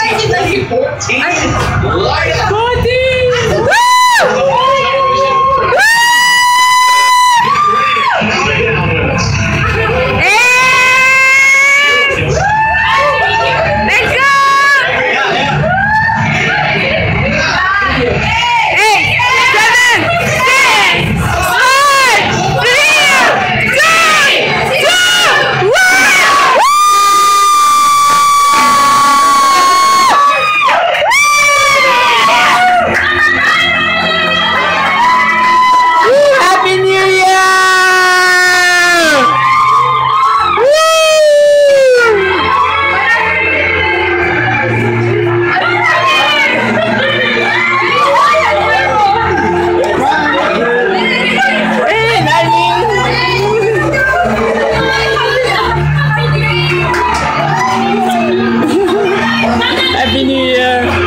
1914. Light. Happy New Year!